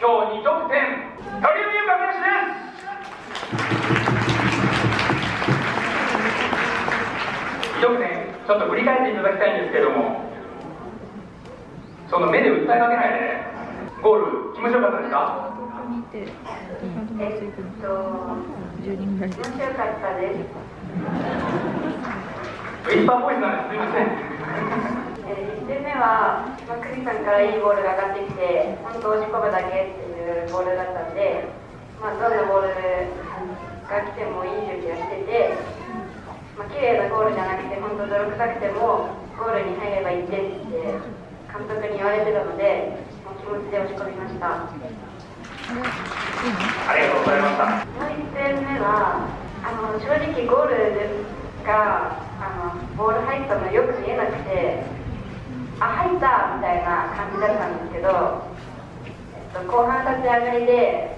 今日2得点鳥海優香選手です。2得点ちょっと振り返っていただきたいんですけどもその目で訴えかけないでゴール気持ちよか？ったですかえっと10人ぐらいで面白かったです。ウィスパーボイスなん。ですすいませんえー、1点目は、まあ、クリさんからいいボールが上がってきて、本当押し込むだけっていうボールだったんで、まあ、どんなボールが来てもいい準備をしてて、まあ綺麗なゴールじゃなくて、本当泥臭くても、ゴールに入れば1点って監督に言われてたので、もう気持ちで押し込みました。ありがとうございましたもう1点目はあの正直ゴールがあのボール入ったのよく見えなくてあ入ったみたいな感じだったんですけど、えっと、後半立ち上がりで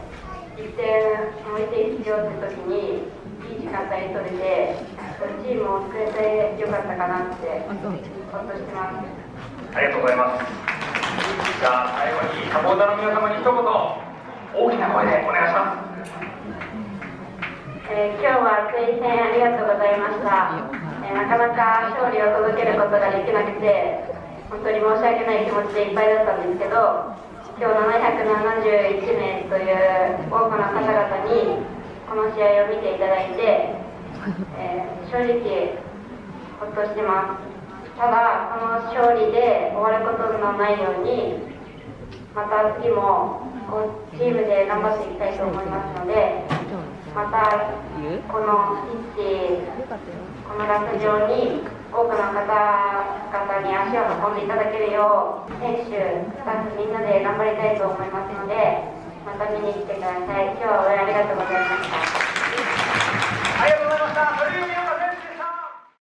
1点もう1点必要って時にいい時間帯に取れてチームを救えてよかったかなってほっとしてます。ありがとうございます。じゃあ最後にサポーターの皆様に一言大きな声でお願いします。えー今日は熱い声援ありがとうございました、えーなかなか勝利を届けることができなくて本当に申し訳ない気持ちでいっぱいだったんですけど今日771名という多くの方々にこの試合を見ていただいて、えー正直ほっとしてます。ただこの勝利で終わることのないようにまた次もチームで頑張っていきたいと思いますのでこのピッチこのラス上に多くの方々に足を運んでいただけるよう選手スタッフみんなで頑張りたいと思いますのでまた見に来てください。今日は応援ありがとうございました。